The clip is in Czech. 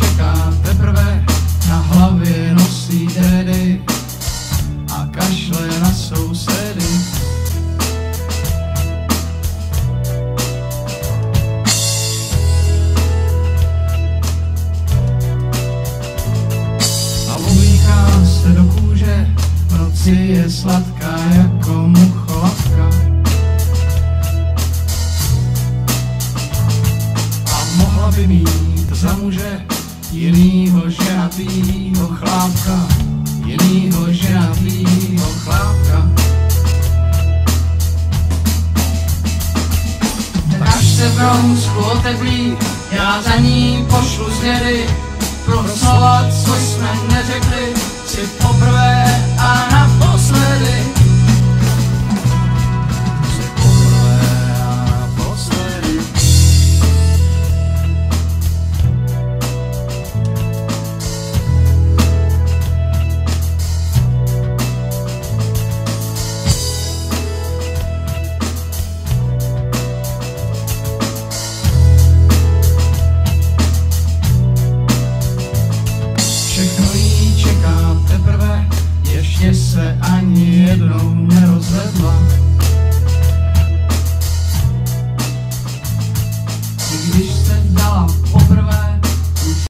čeká teprve, na hlavě nosí dredy a kašle na sousedy. A uvlíká se do kůže, v noci je sladká jako mucholavka. By mít za muže jinýho ženatýho chlápka, jinýho ženatýho chlápka. Až se v Brounsku oteplí, já za ní pošlu zvědy, pro slova, co jsme neřekli,